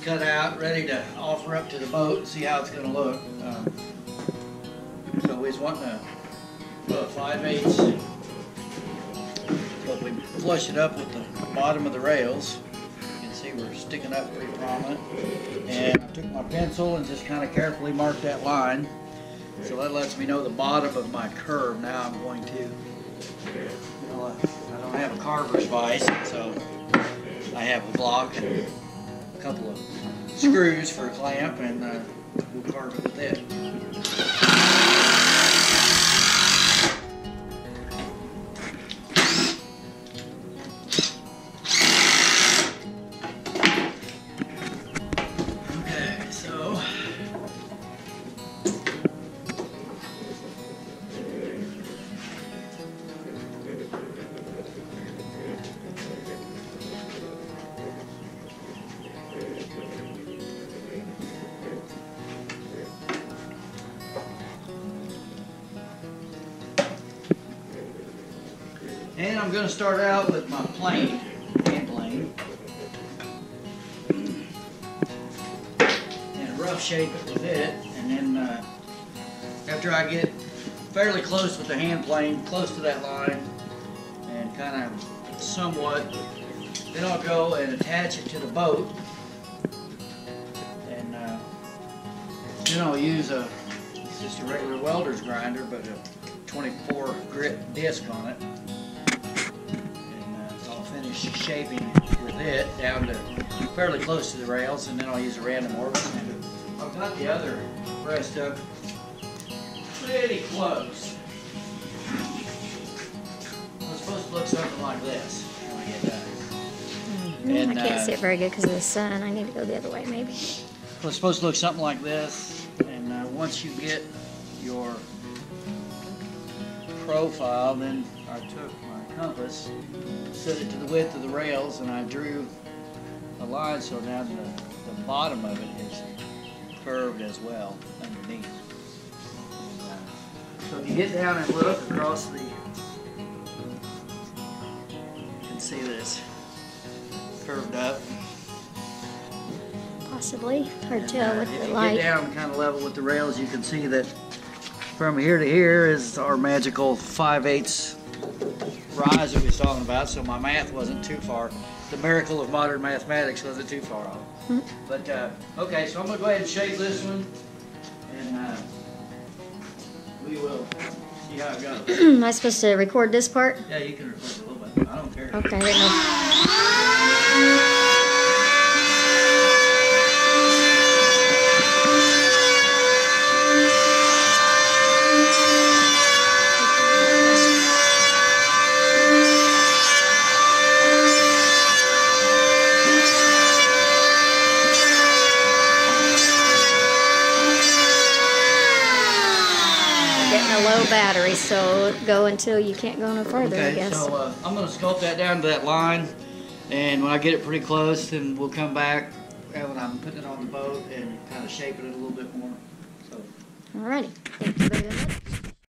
cut out, ready to offer up to the boat and see how it's gonna look. Um, So we was wanting to put a five eighths. But we flush it up with the bottom of the rails. You can see we're sticking up pretty prominent. And I took my pencil and just kind of carefully marked that line. So that lets me know the bottom of my curve. Now I'm going to, know, I don't have a carver's vise, so I have a block couple of screws for a clamp and uh, we'll carve it with it. And I'm gonna start out with my plane, hand plane. And rough shape it with it, and then, uh, after I get fairly close with the hand plane, close to that line, and kind of somewhat, then I'll go and attach it to the boat. And, uh, then I'll use a, just a regular welder's grinder, but a 24 grit disc on it. Shaping with it down to fairly close to the rails, and then I'll use a random orbit. I've got the other breast up pretty close. It's supposed to look something like this when I get done. Mm, And, I can't uh, see it very good because of the sun. I need to go the other way, maybe. Well, it's supposed to look something like this, and uh, once you get your profile, then I took compass, set it to the width of the rails, and I drew a line so now the, the bottom of it is curved as well underneath. And, uh, So if you get down and look across the, you can see this curved up. Possibly. Hard to tell with If you light. get down kind of level with the rails, you can see that from here to here is our magical 5 8 rise that we was talking about, so my math wasn't too far. The miracle of modern mathematics wasn't too far off. Hmm. But, uh, okay, so I'm going to go ahead and shape this one, and uh, we will see how it goes. Am I supposed to record this part? Yeah, you can record a little bit. I don't care. Okay, low battery, so go until you can't go no further, I guess. so uh, I'm gonna sculpt that down to that line, and when I get it pretty close, then we'll come back when I'm putting it on the boat and kind of shaping it a little bit more. So, Alrighty, thank you very much.